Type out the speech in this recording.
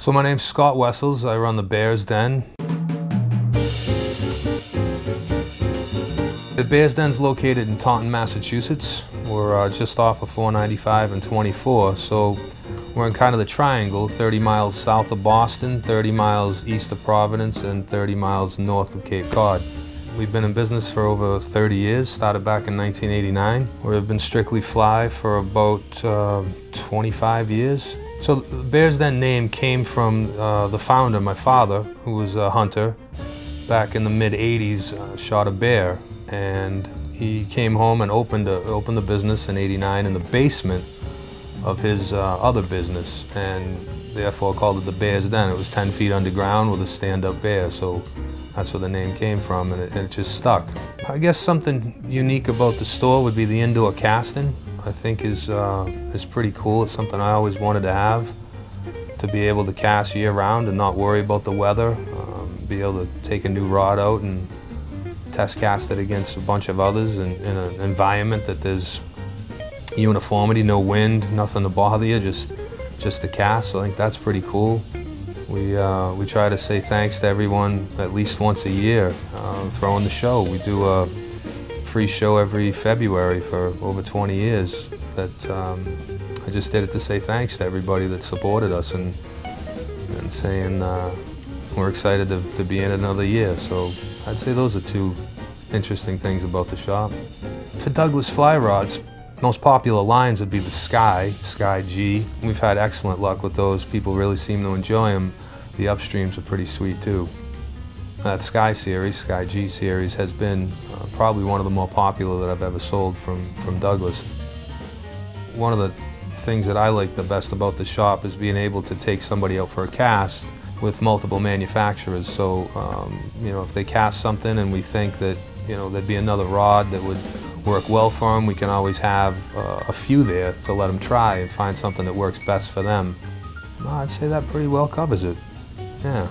So my name's Scott Wessels. I run the Bears Den. The Bears Den's located in Taunton, Massachusetts. We're uh, just off of 495 and 24, so we're in kind of the triangle, 30 miles south of Boston, 30 miles east of Providence, and 30 miles north of Cape Cod. We've been in business for over 30 years, started back in 1989. We've been strictly fly for about uh, 25 years. So the Bears Den name came from uh, the founder, my father, who was a hunter. Back in the mid 80s, uh, shot a bear, and he came home and opened a, opened the business in '89 in the basement of his uh, other business, and therefore called it the Bears Den. It was 10 feet underground with a stand-up bear, so that's where the name came from, and it, and it just stuck. I guess something unique about the store would be the indoor casting. I think is uh, is pretty cool. It's something I always wanted to have, to be able to cast year round and not worry about the weather. Um, be able to take a new rod out and test cast it against a bunch of others in, in an environment that there's uniformity, no wind, nothing to bother you, just just to cast. I think that's pretty cool. We, uh, we try to say thanks to everyone at least once a year uh, throwing the show. We do a free show every February for over 20 years. That um, I just did it to say thanks to everybody that supported us and, and saying uh, we're excited to, to be in another year. So I'd say those are two interesting things about the shop. For Douglas fly rods, most popular lines would be the Sky, Sky G. We've had excellent luck with those. People really seem to enjoy them. The upstreams are pretty sweet too. That Sky series, Sky G series, has been probably one of the more popular that I've ever sold from, from Douglas. One of the things that I like the best about the shop is being able to take somebody out for a cast with multiple manufacturers. So, um, you know, if they cast something and we think that, you know, there'd be another rod that would work well for them, we can always have uh, a few there to let them try and find something that works best for them. I'd say that pretty well covers it. Yeah.